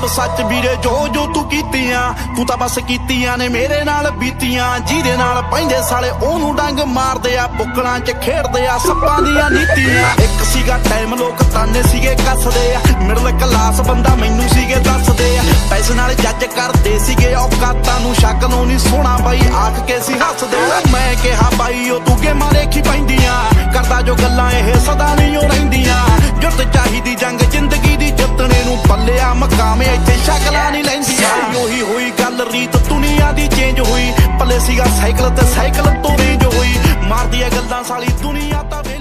ਸਭ ਸੱਚ ਵੀਰੇ, ਜੋ ਜੋ ਤੂੰ ਕੀਤੀਆਂ, ਤੂੰ ਤਾਂ ਬਸ ਕੀਤੀਆਂ ਨੇ ਮੇਰੇ ਨਾਲ ਬੀਤੀਆਂ। ਜਿਹਦੇ ਨਾਲ ਪੈਂਦੇ ਸਾਲੇ ਉਹਨੂੰ ਡੰਗ ਮਾਰਦੇ ਆ, ਬੁੱਕਲਾਂ 'ਚ ਖੇਡਦੇ ਆ, ਸੱਪਾਂ ਦੀਆਂ ਨੀਤੀਆਂ। ਇੱਕ ਸੀਗਾ ਟਾਈਮ ਲੋਕ ਤਾਨੇ ਸੀਗੇ ਕੱਸਦੇ ਆ। ਮਿਡਲ ਕਲਾਸ ਬੰਦਾ ਮੈਨੂੰ ਸੀਗੇ ਦੱਸਦੇ ਆ। ਪੈਸੇ ਨਾਲ ਜੱਜ ਕਰਦੇ ਸੀਗੇ, ਔਕਾਤਾਂ ਨੂੰ ਸ਼ੱਕ ਨੂੰ ਨਹੀਂ ਸੋਣਾ ਬਾਈ, ਆਖ ਕੇ ਸੀ ਹੱਸਦੇ ਮੈਂ ਕਿਹਾ ਬਾਈ, ਉਹ ਤੂੰ ਗੇਮਾਂ ਦੇਖੀ ਪੈਂਦੀਆਂ। ਕਰਦਾ ਜੋ ਗੱਲਾਂ ਇਹ ਸਦਾ ਨਹੀਂ ਪੱਲਿਆ ਇੱਥੇ ਸ਼ਕਲਾਂ ਨਹੀਂ ਲੈਂਦੀਆਂ। ਉਹੀ ਹੋਈ ਗੱਲ, ਰੀਤ ਦੁਨੀਆ ਦੀ ਚੇਂਜ ਹੋਈ। ਪੱਲੇ ਸੀਗਾ ਸਾਈਕਲ ਤੇ ਸਾਈਕਲ ਤੋਂ ਰੇਂਜ ਹੋਈ। ਮਾਰਦੀ ਐ ਗੱਲਾਂ ਸਾਲੀ ਦੁਨੀਆ ਤਾਂ ਵੇਲੀ